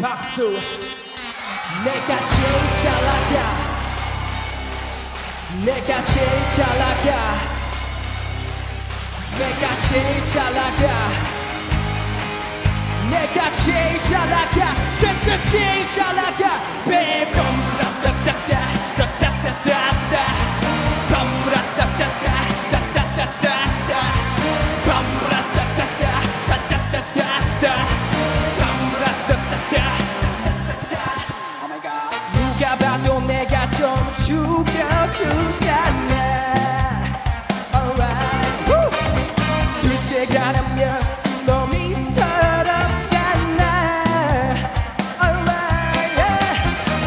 박수. 내가 제일 잘 나가. 내가 제일 잘 나가. 내가 제일 잘 나가. 내가 제일 잘 나가. 진짜 제일 잘 나가. 베범 좀 죽여주잖아. Alright! 둘째가 나면 놈이 서럽잖아. Alright.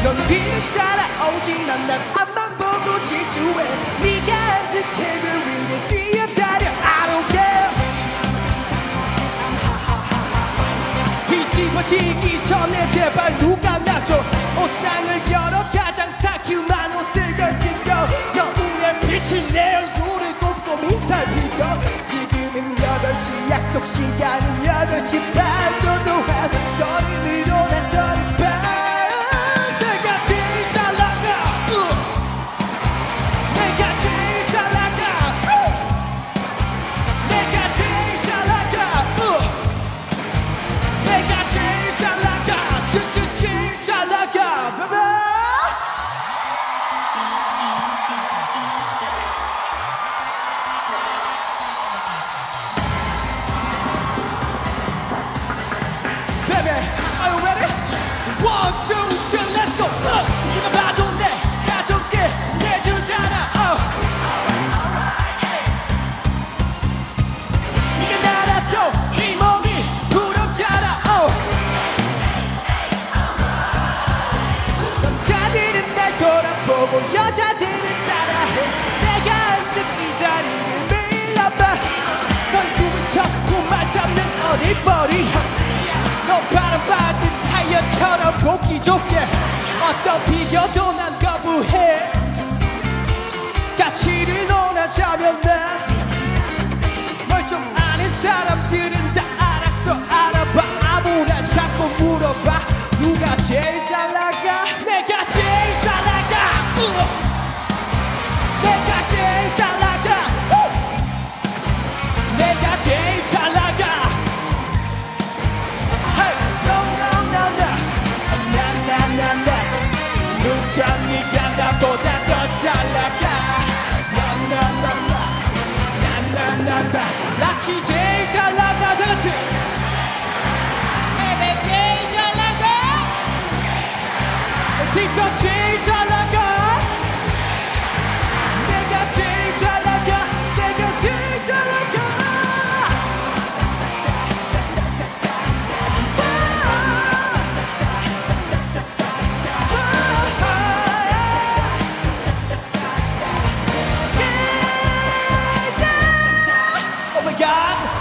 넌 뒤를 따라오지 난난 앞만 보고 질주해. 네가 앉은 테이블 위에 뛰어다녀. I don't care. 뒤집어지기 전에 제발 누가 나줘 옷장을 열어 가 8시 약속 시간은 8시 반 are you ready? One, two, 보기 좋게 어떤 비교도 난 잘나가 난난난나 난난난나 나 키제 God.